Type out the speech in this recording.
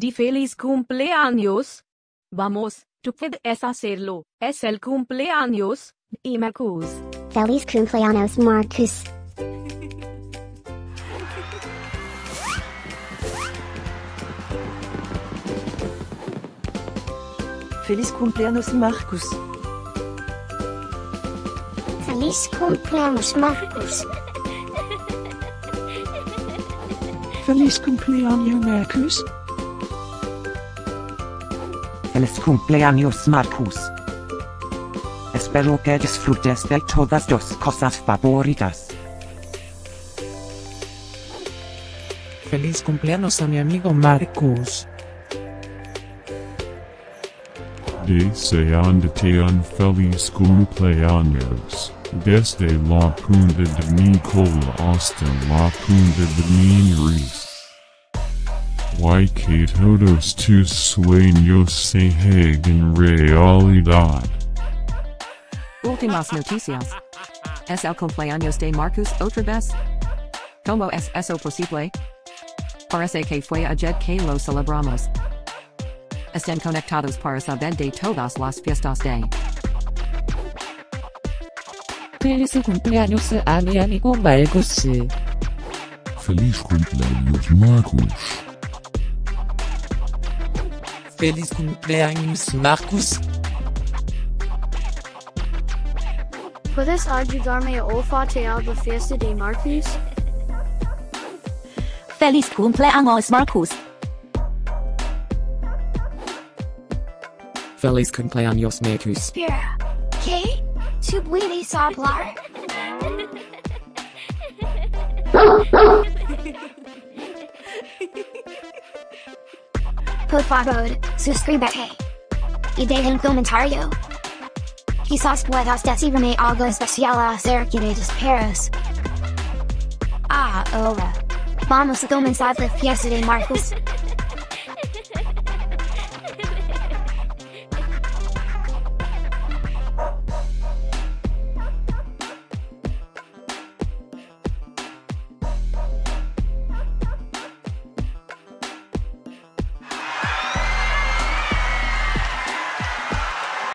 Di feliz cumpleaños. Vamos, tú puedes hacerlo. Es el cumpleaños de Marcus. Feliz cumpleaños Marcus. Feliz cumpleaños Marcus. Feliz cumpleaños Marcus. Feliz cumpleaños Marcus. Feliz cumpleaños Marcus. Espero que disfrutes de todas tus cosas favoritas. Feliz cumpleaños a mi amigo Marcus. Deseándote un feliz cumpleaños. Desde la punta de Nicola hasta la punta de Minris. Y que todos tus sueños se hagan realidad. Últimas noticias. Es el cumpleaños de Marcus otra vez? ¿Cómo es eso posible? Parece que fue ayer que lo celebramos. Estén conectados para saber de todas las fiestas de. Feliz cumpleaños a mi amigo Marcus. Feliz cumpleaños Marcus. Feliz cumpleaños Marcus. ¿Puedes ayudarme a olfatear la fiesta de Marcus? Feliz cumpleaños Marcus. Feliz cumpleaños Marcus. Espera. ¿Qué? ¿Tú puedes hablar? Por favor, suscríbete. Y deja un comentario. Quizás puedas decirme algo especial acerca de. Ah, ahora. Vamos a comenzar la fiesta de Marcus.